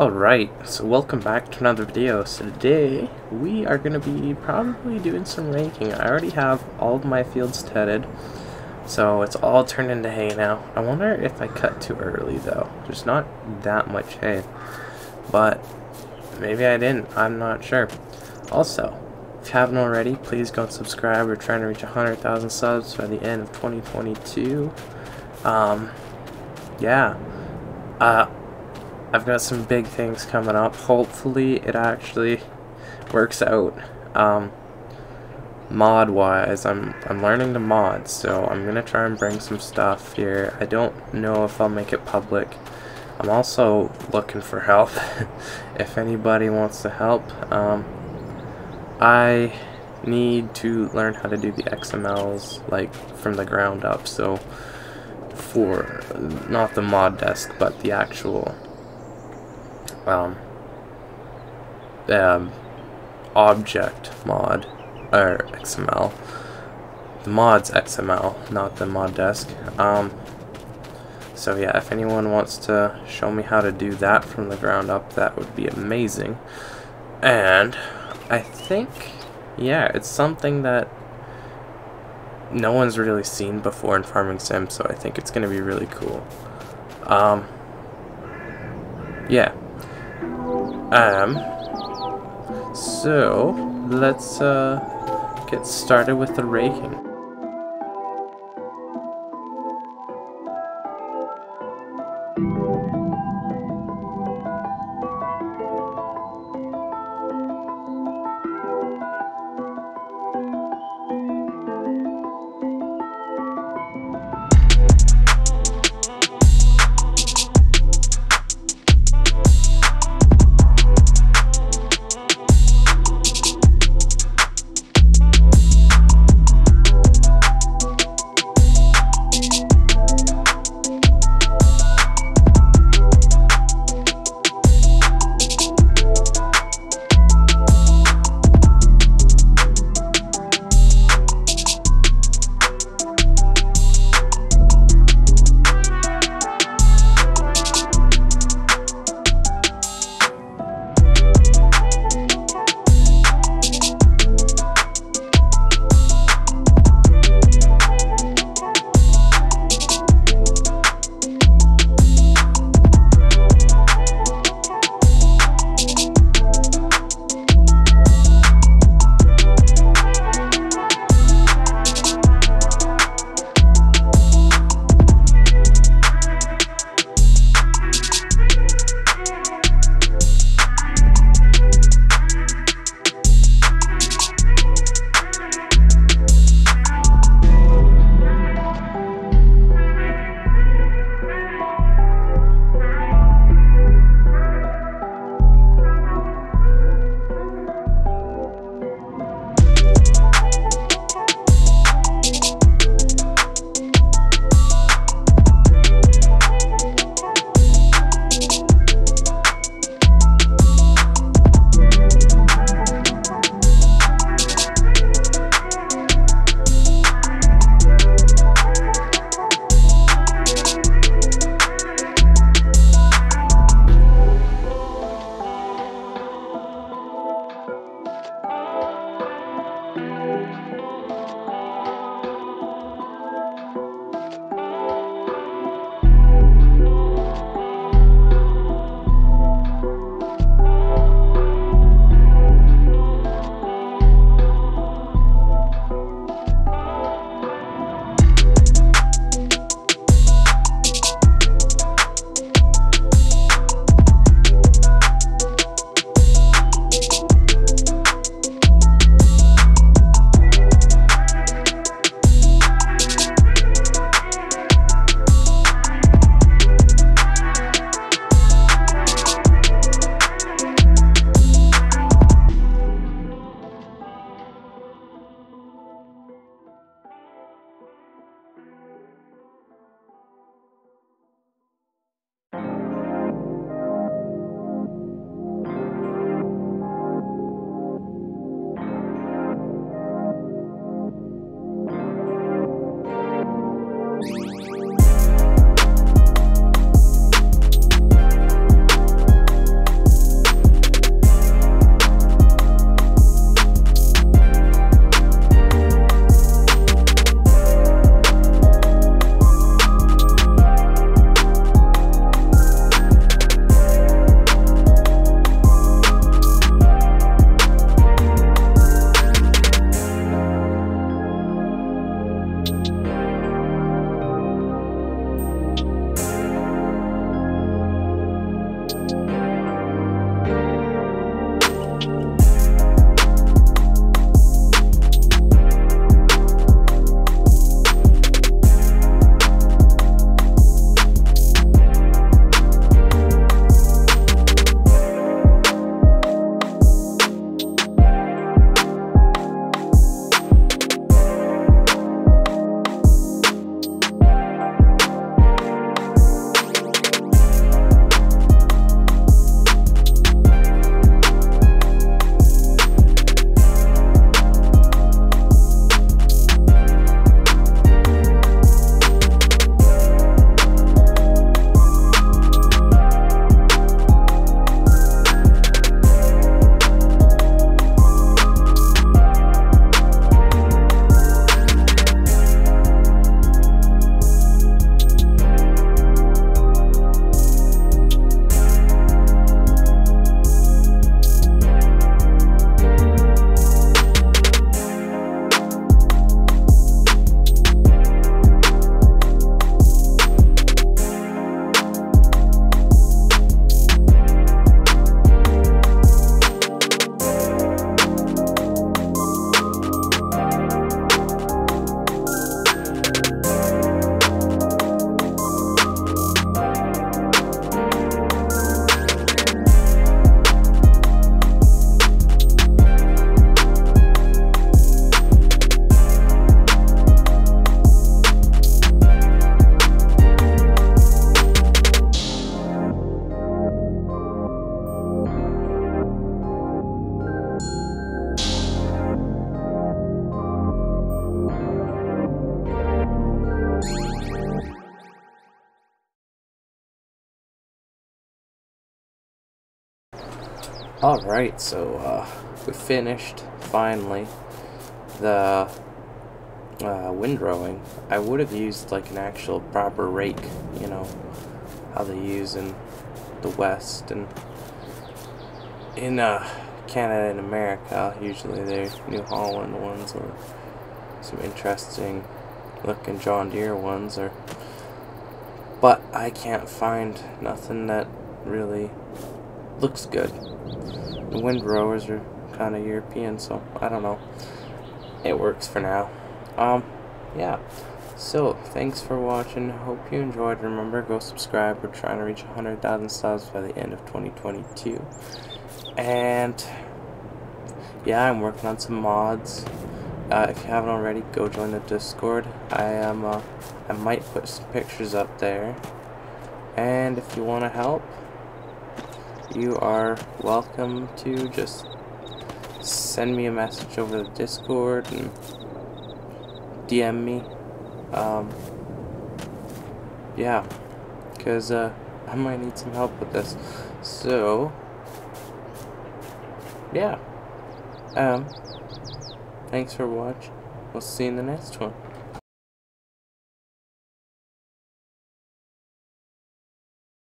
Alright, so welcome back to another video. So today, we are going to be probably doing some raking. I already have all of my fields tedded, so it's all turned into hay now. I wonder if I cut too early though. There's not that much hay, but maybe I didn't. I'm not sure. Also, if you haven't already, please go and subscribe. We're trying to reach 100,000 subs by the end of 2022. Um, yeah. Uh, I've got some big things coming up. Hopefully it actually works out. Um, mod wise, I'm I'm learning to mod, so I'm gonna try and bring some stuff here. I don't know if I'll make it public. I'm also looking for help. if anybody wants to help, um, I need to learn how to do the XMLs like from the ground up. So for not the modDesc, but the actual um, um, object mod or XML. The mod's XML, not the modDesc. Um, so yeah, if anyone wants to show me how to do that from the ground up, that would be amazing. And I think, yeah, it's something that no one's really seen before in Farming Sim, so I think it's going to be really cool. Um, yeah am. So, let's uh, get started with the raking. Alright, so uh, we finished, finally, the uh, windrowing. I would have used like an actual proper rake, you know, how they use in the West and in uh, Canada and America. Usually they're New Holland ones or some interesting looking John Deere ones or but I can't find nothing that really looks good. The windrowers are kind of European, so I don't know. It works for now. Um, yeah. So, thanks for watching. Hope you enjoyed. Remember, go subscribe. We're trying to reach 100,000 subs by the end of 2022. And, yeah, I'm working on some mods. Uh, if you haven't already, go join the Discord. I am, uh, I might put some pictures up there. And if you want to help, you are welcome to just send me a message over the Discord and DM me. Um, yeah, because uh, I might need some help with this. So, yeah. Um, thanks for watching. We'll see you in the next one.